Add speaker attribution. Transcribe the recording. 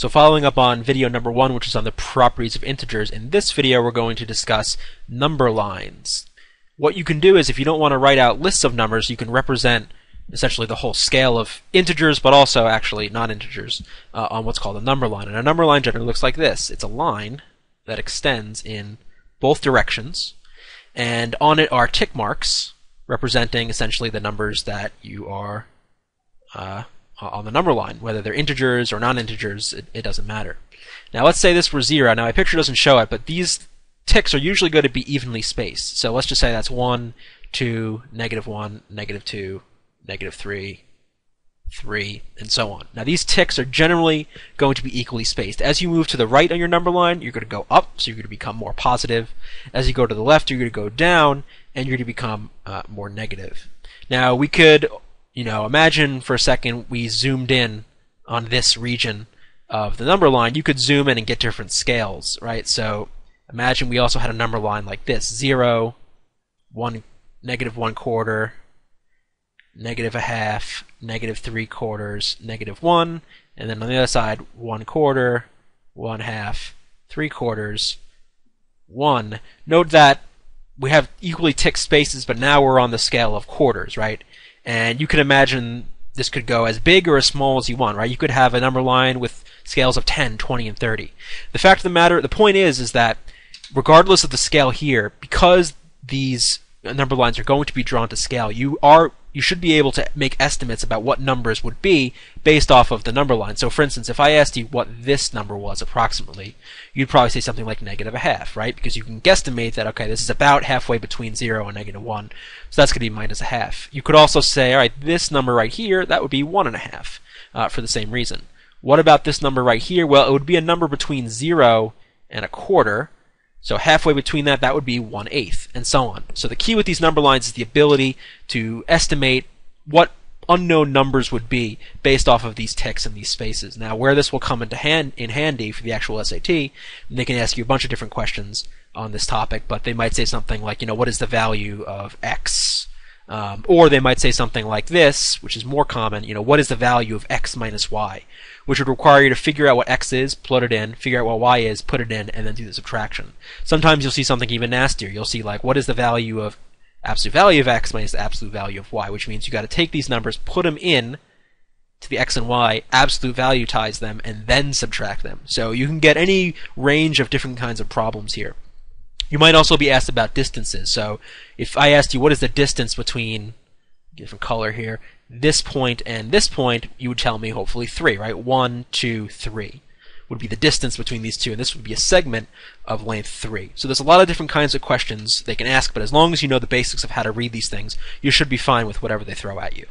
Speaker 1: So following up on video number one, which is on the properties of integers, in this video we're going to discuss number lines. What you can do is if you don't want to write out lists of numbers, you can represent essentially the whole scale of integers, but also actually non-integers uh, on what's called a number line. And a number line generally looks like this. It's a line that extends in both directions, and on it are tick marks representing essentially the numbers that you are uh, on the number line, whether they're integers or non-integers, it, it doesn't matter. Now let's say this were zero. Now my picture doesn't show it, but these ticks are usually going to be evenly spaced. So let's just say that's 1, 2, negative 1, negative 2, negative 3, 3, and so on. Now these ticks are generally going to be equally spaced. As you move to the right on your number line, you're going to go up, so you're going to become more positive. As you go to the left, you're going to go down, and you're going to become uh, more negative. Now we could, you know, imagine for a second we zoomed in on this region of the number line. You could zoom in and get different scales, right? So imagine we also had a number line like this: zero, one, negative one quarter, negative a half, negative three quarters, negative one, and then on the other side, one quarter, one half, three quarters, one. Note that we have equally ticked spaces, but now we're on the scale of quarters, right? And you can imagine this could go as big or as small as you want, right? You could have a number line with scales of 10, 20, and 30. The fact of the matter, the point is, is that regardless of the scale here, because these number lines are going to be drawn to scale, you are you should be able to make estimates about what numbers would be based off of the number line. So for instance, if I asked you what this number was approximately, you'd probably say something like negative a half, right? Because you can guesstimate that, okay, this is about halfway between 0 and negative 1, so that's going to be minus a half. You could also say, alright, this number right here, that would be 1 and a half, uh, for the same reason. What about this number right here? Well, it would be a number between 0 and a quarter, so halfway between that, that would be one eighth, and so on. So the key with these number lines is the ability to estimate what unknown numbers would be based off of these ticks and these spaces. Now, where this will come into hand in handy for the actual SAT, they can ask you a bunch of different questions on this topic, but they might say something like, you know, what is the value of x? Um, or they might say something like this, which is more common, you know, what is the value of x minus y? Which would require you to figure out what x is, plug it in, figure out what y is, put it in, and then do the subtraction. Sometimes you'll see something even nastier. You'll see like, what is the value of absolute value of x minus the absolute value of y, which means you got to take these numbers, put them in to the x and y, absolute value ties them, and then subtract them. So you can get any range of different kinds of problems here. You might also be asked about distances. So if I asked you what is the distance between different color here, this point and this point, you would tell me hopefully three, right? One, two, three would be the distance between these two, and this would be a segment of length three. So there's a lot of different kinds of questions they can ask, but as long as you know the basics of how to read these things, you should be fine with whatever they throw at you.